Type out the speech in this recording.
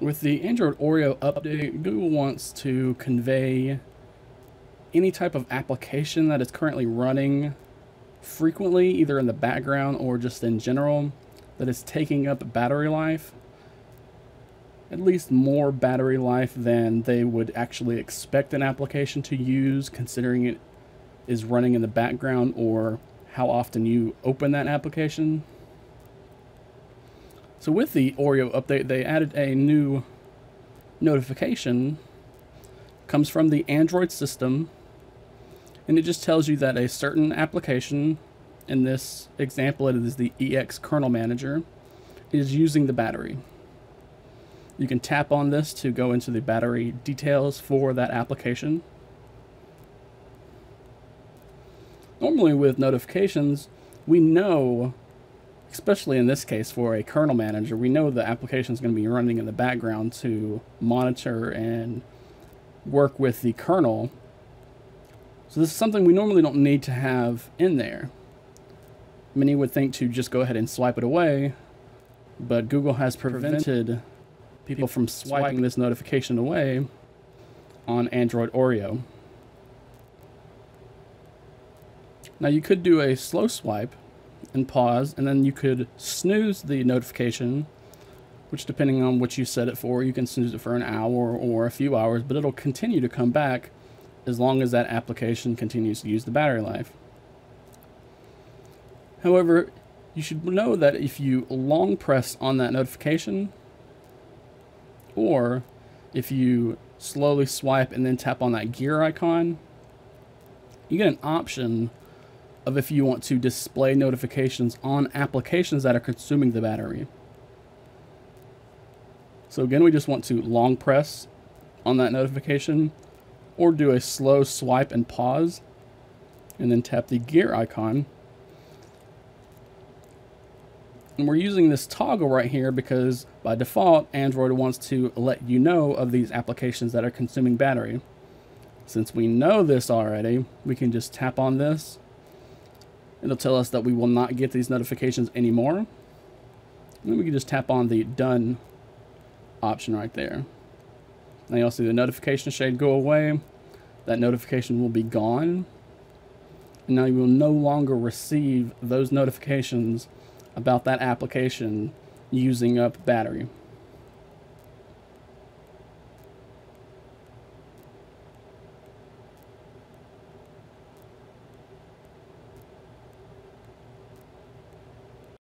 With the Android Oreo update, Google wants to convey any type of application that is currently running frequently, either in the background or just in general, that is taking up battery life, at least more battery life than they would actually expect an application to use, considering it is running in the background or how often you open that application. So with the Oreo update, they added a new notification. Comes from the Android system, and it just tells you that a certain application, in this example it is the EX kernel manager, is using the battery. You can tap on this to go into the battery details for that application. Normally with notifications, we know especially in this case for a kernel manager, we know the application is going to be running in the background to monitor and work with the kernel. So this is something we normally don't need to have in there. Many would think to just go ahead and swipe it away, but Google has prevented people from swiping this notification away on Android Oreo. Now you could do a slow swipe and pause, and then you could snooze the notification, which depending on what you set it for, you can snooze it for an hour or a few hours, but it'll continue to come back as long as that application continues to use the battery life. However, you should know that if you long press on that notification, or if you slowly swipe and then tap on that gear icon, you get an option of if you want to display notifications on applications that are consuming the battery. So again, we just want to long press on that notification or do a slow swipe and pause and then tap the gear icon. And we're using this toggle right here because by default, Android wants to let you know of these applications that are consuming battery. Since we know this already, we can just tap on this It'll tell us that we will not get these notifications anymore. And then we can just tap on the done option right there. Now you'll see the notification shade go away. That notification will be gone. And now you will no longer receive those notifications about that application using up battery.